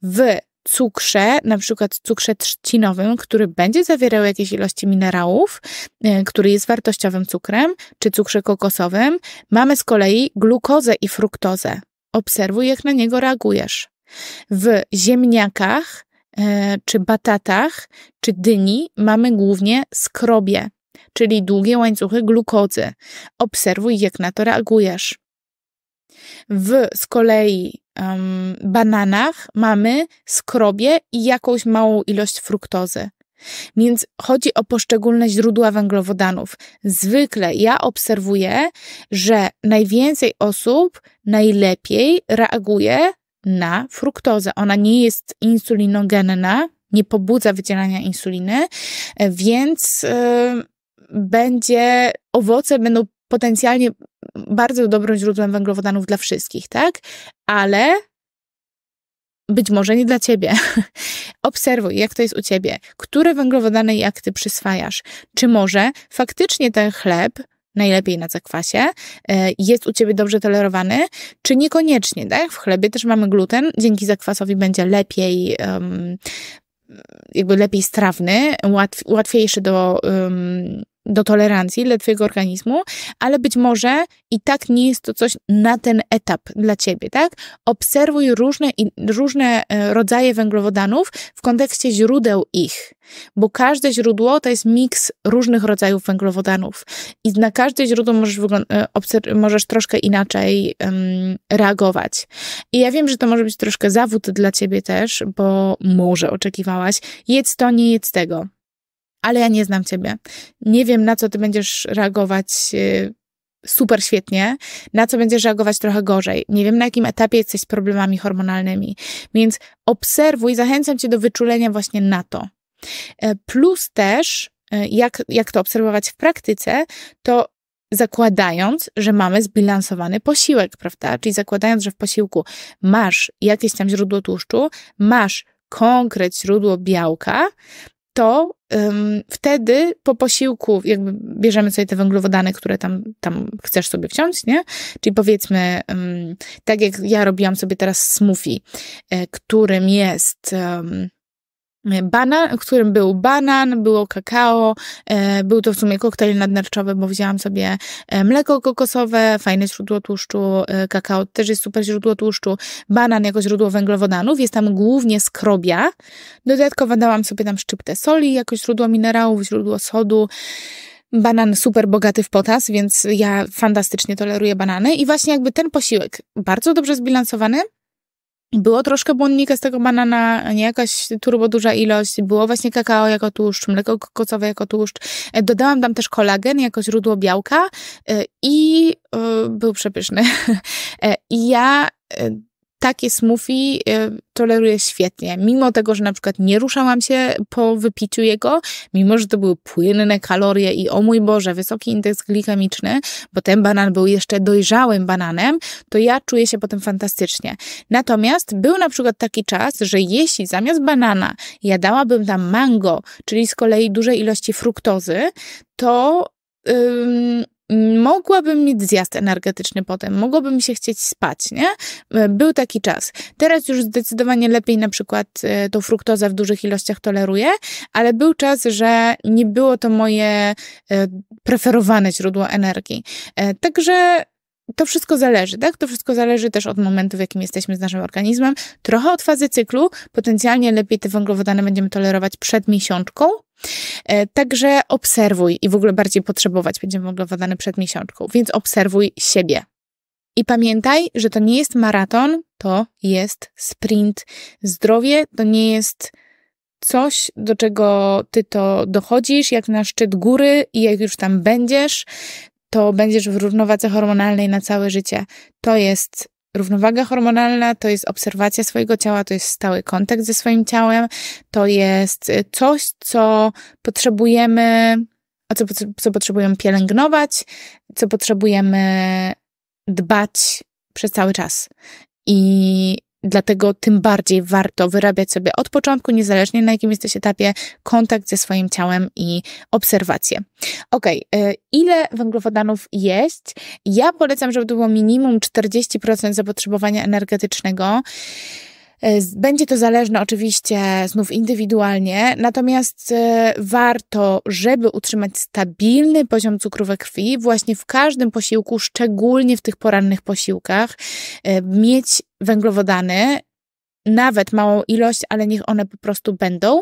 W cukrze, na przykład cukrze trzcinowym, który będzie zawierał jakieś ilości minerałów, e, który jest wartościowym cukrem, czy cukrze kokosowym, mamy z kolei glukozę i fruktozę. Obserwuj, jak na niego reagujesz. W ziemniakach, e, czy batatach, czy dyni mamy głównie skrobie, czyli długie łańcuchy glukozy. Obserwuj, jak na to reagujesz. W z kolei um, bananach mamy skrobie i jakąś małą ilość fruktozy. Więc chodzi o poszczególne źródła węglowodanów. Zwykle ja obserwuję, że najwięcej osób najlepiej reaguje na fruktozę. Ona nie jest insulinogenna, nie pobudza wydzielania insuliny, więc yy, będzie, owoce będą potencjalnie bardzo dobrym źródłem węglowodanów dla wszystkich, tak? Ale być może nie dla ciebie. Obserwuj, jak to jest u ciebie. Które węglowodany jak ty przyswajasz? Czy może faktycznie ten chleb, najlepiej na zakwasie, e, jest u ciebie dobrze tolerowany, czy niekoniecznie, tak? W chlebie też mamy gluten, dzięki zakwasowi będzie lepiej um, jakby lepiej strawny, łatw, łatwiejszy do um, do tolerancji dla Twojego organizmu, ale być może i tak nie jest to coś na ten etap dla Ciebie, tak? Obserwuj różne, różne e, rodzaje węglowodanów w kontekście źródeł ich, bo każde źródło to jest miks różnych rodzajów węglowodanów i na każde źródło możesz, e, możesz troszkę inaczej um, reagować. I ja wiem, że to może być troszkę zawód dla Ciebie też, bo może oczekiwałaś, jedz to, nie jedz tego ale ja nie znam ciebie. Nie wiem, na co ty będziesz reagować y, super świetnie, na co będziesz reagować trochę gorzej. Nie wiem, na jakim etapie jesteś z problemami hormonalnymi. Więc obserwuj, zachęcam cię do wyczulenia właśnie na to. E, plus też, e, jak, jak to obserwować w praktyce, to zakładając, że mamy zbilansowany posiłek, prawda? Czyli zakładając, że w posiłku masz jakieś tam źródło tłuszczu, masz konkret źródło białka, to um, wtedy po posiłku jakby bierzemy sobie te węglowodany, które tam, tam chcesz sobie wciąć, nie? Czyli powiedzmy, um, tak jak ja robiłam sobie teraz smoothie, e, którym jest... Um, banan, którym był banan, było kakao, e, był to w sumie koktajl nadnerczowy, bo wzięłam sobie e, mleko kokosowe, fajne źródło tłuszczu, e, kakao też jest super źródło tłuszczu, banan jako źródło węglowodanów, jest tam głównie skrobia, dodatkowo dałam sobie tam szczyptę soli jako źródło minerałów, źródło sodu, Banan super bogaty w potas, więc ja fantastycznie toleruję banany i właśnie jakby ten posiłek bardzo dobrze zbilansowany, było troszkę błonnika z tego banana, nie jakaś turbo duża ilość. Było właśnie kakao jako tłuszcz, mleko kokosowe jako tłuszcz. E, dodałam tam też kolagen jako źródło białka e, i e, był przepyszny. I ja takie smoothie y, toleruję świetnie. Mimo tego, że na przykład nie ruszałam się po wypiciu jego, mimo że to były płynne kalorie i o mój Boże, wysoki indeks glikemiczny, bo ten banan był jeszcze dojrzałym bananem, to ja czuję się potem fantastycznie. Natomiast był na przykład taki czas, że jeśli zamiast banana ja dałabym tam mango, czyli z kolei dużej ilości fruktozy, to mogłabym mieć zjazd energetyczny potem, mogłoby mi się chcieć spać, nie? E, był taki czas. Teraz już zdecydowanie lepiej na przykład e, tą fruktozę w dużych ilościach toleruję, ale był czas, że nie było to moje e, preferowane źródło energii. Także to wszystko zależy, tak? To wszystko zależy też od momentu, w jakim jesteśmy z naszym organizmem. Trochę od fazy cyklu. Potencjalnie lepiej te węglowodany będziemy tolerować przed miesiączką. E, także obserwuj i w ogóle bardziej potrzebować będziemy węglowodany przed miesiączką, więc obserwuj siebie. I pamiętaj, że to nie jest maraton, to jest sprint. Zdrowie to nie jest coś, do czego ty to dochodzisz, jak na szczyt góry i jak już tam będziesz, to będziesz w równowadze hormonalnej na całe życie. To jest równowaga hormonalna, to jest obserwacja swojego ciała, to jest stały kontakt ze swoim ciałem, to jest coś, co potrzebujemy, co, co potrzebujemy pielęgnować, co potrzebujemy dbać przez cały czas. I Dlatego tym bardziej warto wyrabiać sobie od początku, niezależnie na jakim jesteś etapie, kontakt ze swoim ciałem i obserwację. Ok, ile węglowodanów jeść? Ja polecam, żeby to było minimum 40% zapotrzebowania energetycznego. E, będzie to zależne oczywiście znów indywidualnie, natomiast e, warto, żeby utrzymać stabilny poziom cukru we krwi, właśnie w każdym posiłku, szczególnie w tych porannych posiłkach, e, mieć węglowodany, nawet małą ilość, ale niech one po prostu będą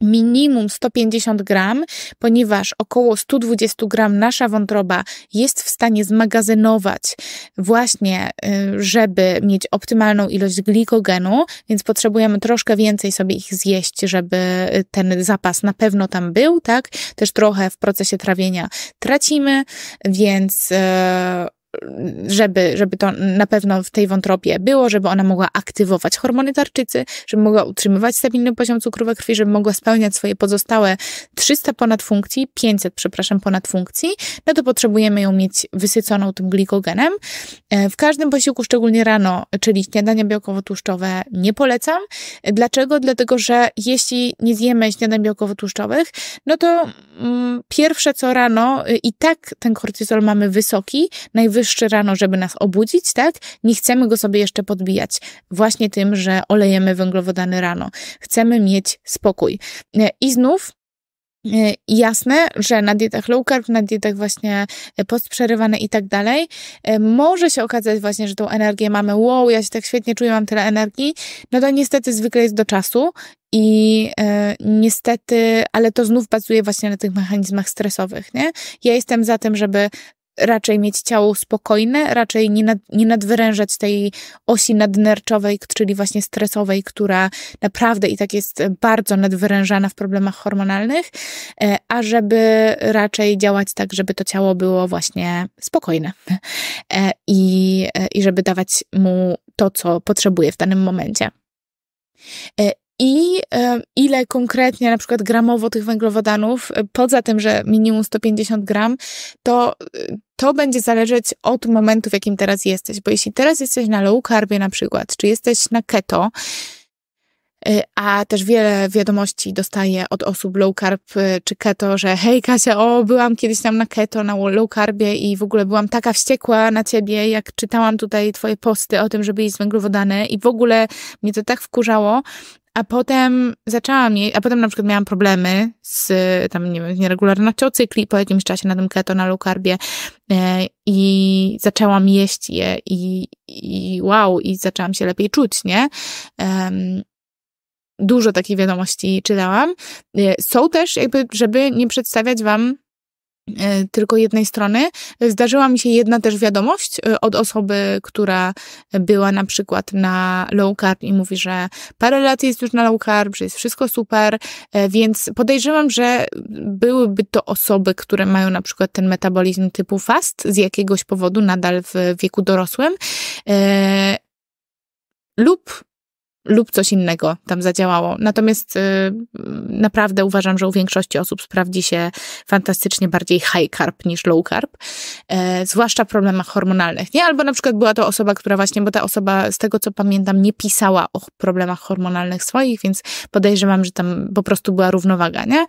minimum 150 gram, ponieważ około 120 gram nasza wątroba jest w stanie zmagazynować właśnie, y, żeby mieć optymalną ilość glikogenu, więc potrzebujemy troszkę więcej sobie ich zjeść, żeby ten zapas na pewno tam był, tak? Też trochę w procesie trawienia tracimy, więc y, żeby, żeby to na pewno w tej wątrobie było, żeby ona mogła aktywować hormony tarczycy, żeby mogła utrzymywać stabilny poziom cukru we krwi, żeby mogła spełniać swoje pozostałe 300 ponad funkcji, 500, przepraszam, ponad funkcji, no to potrzebujemy ją mieć wysyconą tym glikogenem. E, w każdym posiłku, szczególnie rano, czyli śniadania białkowo-tłuszczowe, nie polecam. Dlaczego? Dlatego, że jeśli nie zjemy śniadań białkowo-tłuszczowych, no to mm, pierwsze co rano y, i tak ten kortyzol mamy wysoki, najwyższy wyższy rano, żeby nas obudzić, tak? Nie chcemy go sobie jeszcze podbijać właśnie tym, że olejemy węglowodany rano. Chcemy mieć spokój. E, I znów e, Jasne, że na dietach low carb, na dietach właśnie e, postprzerywane i tak dalej, może się okazać właśnie, że tą energię mamy, wow, ja się tak świetnie czuję, mam tyle energii, no to niestety zwykle jest do czasu i e, niestety, ale to znów bazuje właśnie na tych mechanizmach stresowych, nie? Ja jestem za tym, żeby raczej mieć ciało spokojne, raczej nie, nad, nie nadwyrężać tej osi nadnerczowej, czyli właśnie stresowej, która naprawdę i tak jest bardzo nadwyrężana w problemach hormonalnych, e, a żeby raczej działać tak, żeby to ciało było właśnie spokojne e, i, e, i żeby dawać mu to, co potrzebuje w danym momencie i e, ile konkretnie na przykład gramowo tych węglowodanów, e, poza tym, że minimum 150 gram, to e, to będzie zależeć od momentu, w jakim teraz jesteś. Bo jeśli teraz jesteś na low carbie na przykład, czy jesteś na keto, a też wiele wiadomości dostaję od osób low carb czy keto, że hej Kasia, o byłam kiedyś tam na keto, na low carbie i w ogóle byłam taka wściekła na ciebie, jak czytałam tutaj twoje posty o tym, żeby jeść węglowodany i w ogóle mnie to tak wkurzało, a potem zaczęłam je, a potem na przykład miałam problemy z tam, nie wiem, nieregularnością cykli po jakimś czasie na tym keto, na low carbie e, i zaczęłam jeść je i, i wow, i zaczęłam się lepiej czuć, nie? Dużo takich wiadomości czytałam. E, są też jakby, żeby nie przedstawiać wam tylko jednej strony. Zdarzyła mi się jedna też wiadomość e, od osoby, która była na przykład na low carb i mówi, że parę lat jest już na low carb, że jest wszystko super, e, więc podejrzewam, że byłyby to osoby, które mają na przykład ten metabolizm typu fast z jakiegoś powodu nadal w wieku dorosłym lub lub coś innego tam zadziałało. Natomiast y, naprawdę uważam, że u większości osób sprawdzi się fantastycznie bardziej high carb niż low carb, e, zwłaszcza w problemach hormonalnych, nie? Albo na przykład była to osoba, która właśnie, bo ta osoba z tego co pamiętam nie pisała o problemach hormonalnych swoich, więc podejrzewam, że tam po prostu była równowaga, nie?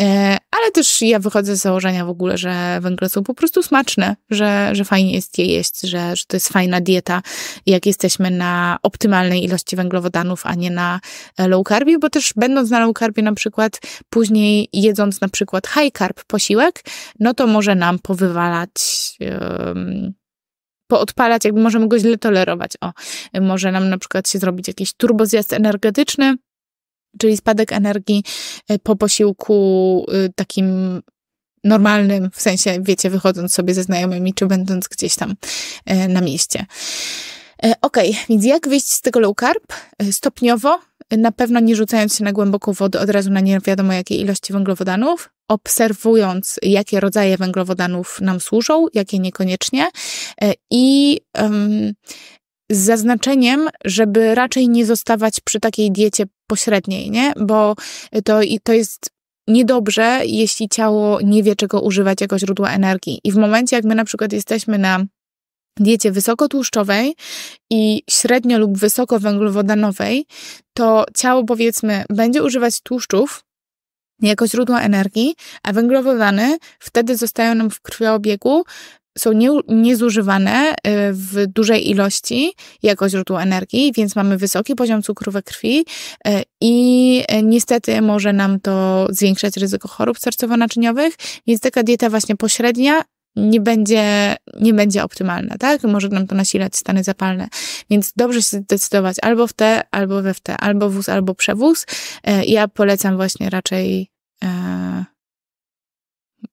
E, ale też ja wychodzę z założenia w ogóle, że węgle są po prostu smaczne, że, że fajnie jest je jeść, że, że to jest fajna dieta, jak jesteśmy na optymalnej ilości węglowodanów, a nie na low carbie, bo też będąc na low carbie na przykład, później jedząc na przykład high carb posiłek, no to może nam powywalać um, poodpalać, jakby możemy go źle tolerować. O, może nam na przykład się zrobić jakiś turbozjazd energetyczny, czyli spadek energii e, po posiłku y, takim normalnym, w sensie, wiecie, wychodząc sobie ze znajomymi, czy będąc gdzieś tam e, na mieście. E, okay, więc jak wyjść z tego low carb? E, stopniowo, na pewno nie rzucając się na głęboką wodę od razu na nie wiadomo jakiej ilości węglowodanów, obserwując, jakie rodzaje węglowodanów nam służą, jakie niekoniecznie i um, z zaznaczeniem, żeby raczej nie zostawać przy takiej diecie pośredniej, nie? Bo to, to jest niedobrze, jeśli ciało nie wie, czego używać jako źródła energii. I w momencie, jak my na przykład jesteśmy na diecie wysokotłuszczowej i średnio lub wysokowęglowodanowej, to ciało powiedzmy będzie używać tłuszczów jako źródła energii, a węglowodany wtedy zostają nam w krwiobiegu są nie, niezużywane y, w dużej ilości jako źródło energii, więc mamy wysoki poziom cukru we krwi y, i y, niestety może nam to zwiększać ryzyko chorób sercowo-naczyniowych, więc taka dieta właśnie pośrednia nie będzie, nie będzie optymalna, tak? Może nam to nasilać stany zapalne. Więc dobrze się zdecydować albo w te, albo we w te, albo wóz, albo przewóz. Ja polecam właśnie raczej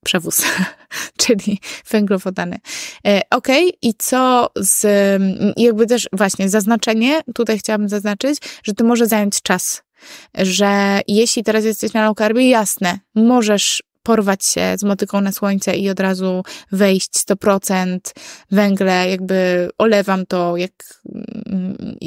przewóz, czyli węglowodany. E, ok, i co z, jakby też właśnie zaznaczenie, tutaj chciałabym zaznaczyć, że to może zająć czas, że jeśli teraz jesteś na low carbie, jasne, możesz porwać się z motyką na słońce i od razu wejść 100% węgle, jakby olewam to, jak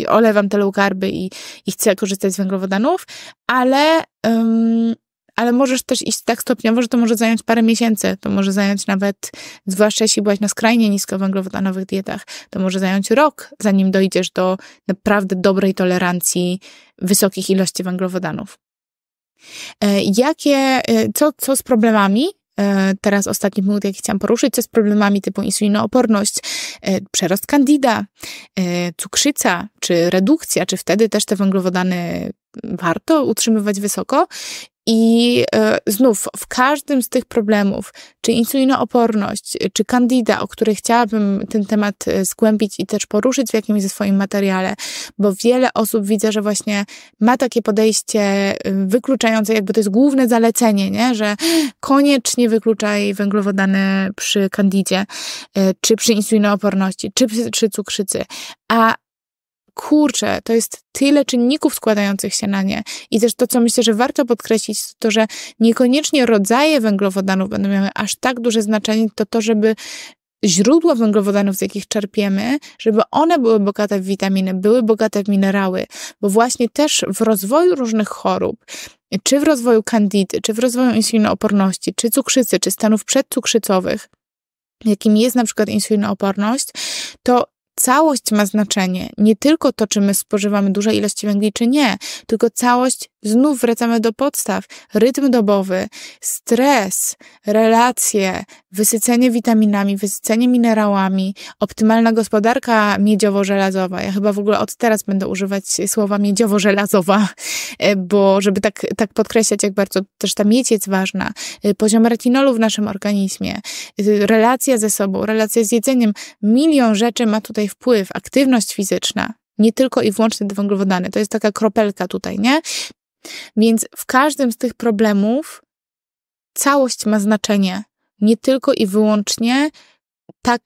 olewam te low carby i, i chcę korzystać z węglowodanów, ale um, ale możesz też iść tak stopniowo, że to może zająć parę miesięcy. To może zająć nawet, zwłaszcza jeśli byłaś na skrajnie niskowęglowodanowych dietach, to może zająć rok, zanim dojdziesz do naprawdę dobrej tolerancji wysokich ilości węglowodanów. E, jakie, e, co, co z problemami? E, teraz ostatni punkt, jaki chciałam poruszyć, co z problemami typu insulinooporność, przerost candida, cukrzyca, czy redukcja, czy wtedy też te węglowodany warto utrzymywać wysoko i e, znów w każdym z tych problemów, czy insulinooporność, czy candida, o której chciałabym ten temat e, zgłębić i też poruszyć w jakimś ze swoim materiale, bo wiele osób widzę, że właśnie ma takie podejście e, wykluczające, jakby to jest główne zalecenie, nie? że koniecznie wykluczaj węglowodany przy candidzie, czy przy insulinooporności, czy przy cukrzycy. A kurczę, to jest tyle czynników składających się na nie. I też to, co myślę, że warto podkreślić, to że niekoniecznie rodzaje węglowodanów będą miały aż tak duże znaczenie, to to, żeby źródła węglowodanów, z jakich czerpiemy, żeby one były bogate w witaminy, były bogate w minerały, bo właśnie też w rozwoju różnych chorób, czy w rozwoju kandidy, czy w rozwoju insulinooporności, czy cukrzycy, czy stanów przedcukrzycowych, jakim jest na przykład insulinooporność, to całość ma znaczenie. Nie tylko to, czy my spożywamy duże ilości węgli, czy nie, tylko całość Znów wracamy do podstaw. Rytm dobowy, stres, relacje, wysycenie witaminami, wysycenie minerałami, optymalna gospodarka miedziowo-żelazowa. Ja chyba w ogóle od teraz będę używać słowa miedziowo-żelazowa, e, bo żeby tak, tak podkreślać, jak bardzo też ta miedź jest ważna. E, poziom retinolu w naszym organizmie, e, relacja ze sobą, relacja z jedzeniem. Milion rzeczy ma tutaj wpływ. Aktywność fizyczna, nie tylko i wyłącznie węglowodany. To jest taka kropelka tutaj, nie? Więc w każdym z tych problemów całość ma znaczenie, nie tylko i wyłącznie tak,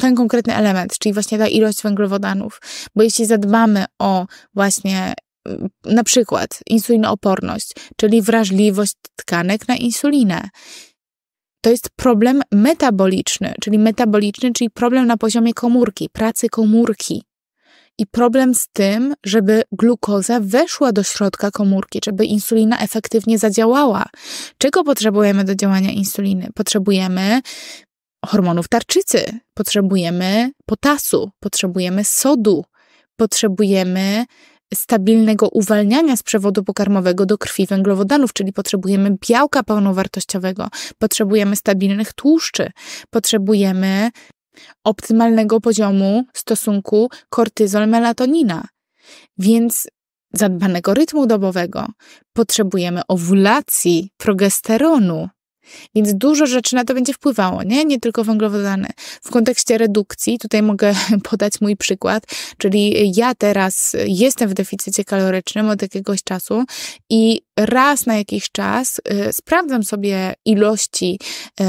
ten konkretny element, czyli właśnie ta ilość węglowodanów. Bo jeśli zadbamy o właśnie mm, na przykład insulinooporność, czyli wrażliwość tkanek na insulinę, to jest problem metaboliczny, czyli metaboliczny, czyli problem na poziomie komórki, pracy komórki i problem z tym, żeby glukoza weszła do środka komórki, żeby insulina efektywnie zadziałała. Czego potrzebujemy do działania insuliny? Potrzebujemy hormonów tarczycy, potrzebujemy potasu, potrzebujemy sodu, potrzebujemy stabilnego uwalniania z przewodu pokarmowego do krwi węglowodanów, czyli potrzebujemy białka pełnowartościowego, potrzebujemy stabilnych tłuszczy, potrzebujemy optymalnego poziomu stosunku kortyzol-melatonina. Więc zadbanego rytmu dobowego potrzebujemy owulacji progesteronu. Więc dużo rzeczy na to będzie wpływało, nie? Nie tylko węglowodany. W kontekście redukcji, tutaj mogę podać mój przykład, czyli ja teraz jestem w deficycie kalorycznym od jakiegoś czasu i raz na jakiś czas y, sprawdzam sobie ilości y,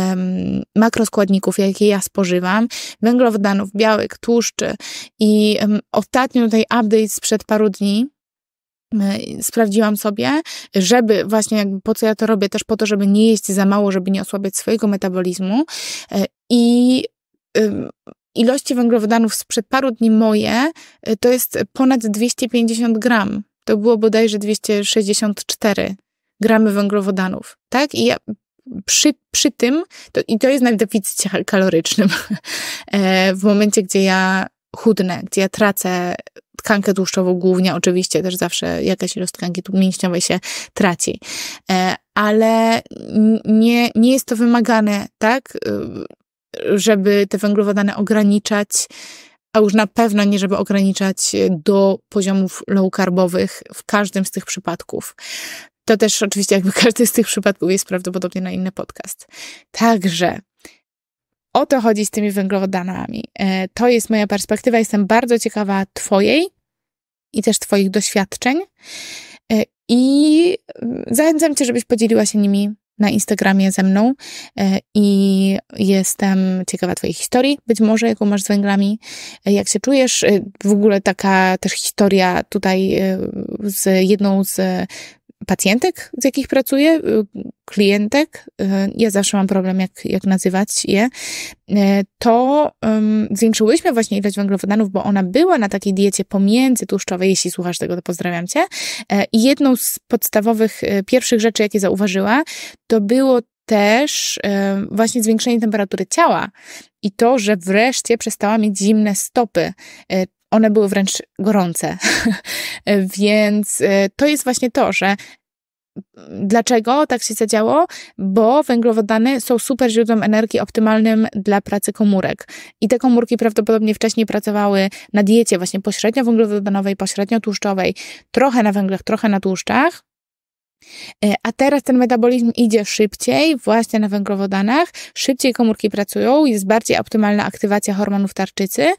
makroskładników, jakie ja spożywam, węglowodanów, białek, tłuszczy i y, ostatnio tutaj update sprzed paru dni, sprawdziłam sobie, żeby właśnie po co ja to robię, też po to, żeby nie jeść za mało, żeby nie osłabiać swojego metabolizmu e, i ilości węglowodanów sprzed paru dni moje e, to jest ponad 250 gram. To było bodajże 264 gramy węglowodanów, tak? I ja przy, przy tym, to, i to jest na deficycie kalorycznym, e, w momencie, gdzie ja chudnę, gdzie ja tracę tkankę tłuszczową głównie, oczywiście też zawsze jakaś ilość tkanki mięśniowej się traci, e, ale nie, nie jest to wymagane, tak, żeby te węglowodany ograniczać, a już na pewno nie, żeby ograniczać do poziomów low carbowych w każdym z tych przypadków. To też oczywiście jakby każdy z tych przypadków jest prawdopodobnie na inny podcast. Także o to chodzi z tymi węglowodanami. E, to jest moja perspektywa. Jestem bardzo ciekawa Twojej i też Twoich doświadczeń. E, I zachęcam Cię, żebyś podzieliła się nimi na Instagramie ze mną e, i jestem ciekawa Twojej historii, być może jaką masz z węglami, jak się czujesz. W ogóle taka też historia tutaj z jedną z pacjentek, z jakich pracuję, y, klientek, y, ja zawsze mam problem, jak, jak nazywać je, y, to um, zwiększyłyśmy właśnie ilość węglowodanów, bo ona była na takiej diecie pomiędzy tłuszczowej, jeśli słuchasz tego, to pozdrawiam cię. I jedną z podstawowych, pierwszych rzeczy, jakie zauważyła, to było też właśnie zwiększenie temperatury ciała i to, że wreszcie przestała mieć zimne stopy one były wręcz gorące. Więc e, to jest właśnie to, że Dlaczego tak się zadziało? Bo węglowodany są super źródłem energii optymalnym dla pracy komórek. I te komórki prawdopodobnie wcześniej pracowały na diecie właśnie pośrednio węglowodanowej, pośrednio tłuszczowej, trochę na węglach, trochę na tłuszczach. E, a teraz ten metabolizm idzie szybciej, właśnie na węglowodanach, szybciej komórki pracują, jest bardziej optymalna aktywacja hormonów tarczycy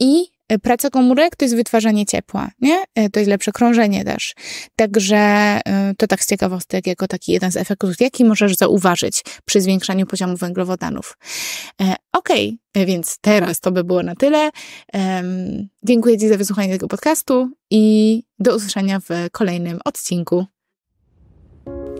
i praca komórek to jest wytwarzanie ciepła, nie? E, to jest lepsze krążenie też. Także e, to tak z ciekawostek, jako taki jeden z efektów, jaki możesz zauważyć przy zwiększaniu poziomu węglowodanów. Okej, okay, więc teraz to by było na tyle. Dziękuję Ci za wysłuchanie tego podcastu i do usłyszenia w kolejnym odcinku.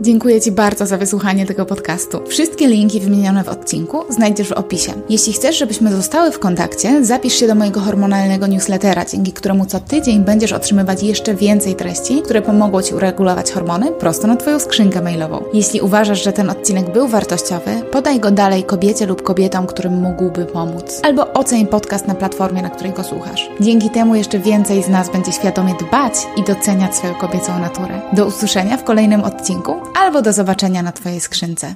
Dziękuję Ci bardzo za wysłuchanie tego podcastu. Wszystkie linki wymienione w odcinku znajdziesz w opisie. Jeśli chcesz, żebyśmy zostały w kontakcie, zapisz się do mojego hormonalnego newslettera, dzięki któremu co tydzień będziesz otrzymywać jeszcze więcej treści, które pomogą Ci uregulować hormony prosto na Twoją skrzynkę mailową. Jeśli uważasz, że ten odcinek był wartościowy, podaj go dalej kobiecie lub kobietom, którym mógłby pomóc. Albo oceń podcast na platformie, na której go słuchasz. Dzięki temu jeszcze więcej z nas będzie świadomie dbać i doceniać swoją kobiecą naturę. Do usłyszenia w kolejnym odcinku albo do zobaczenia na Twojej skrzynce.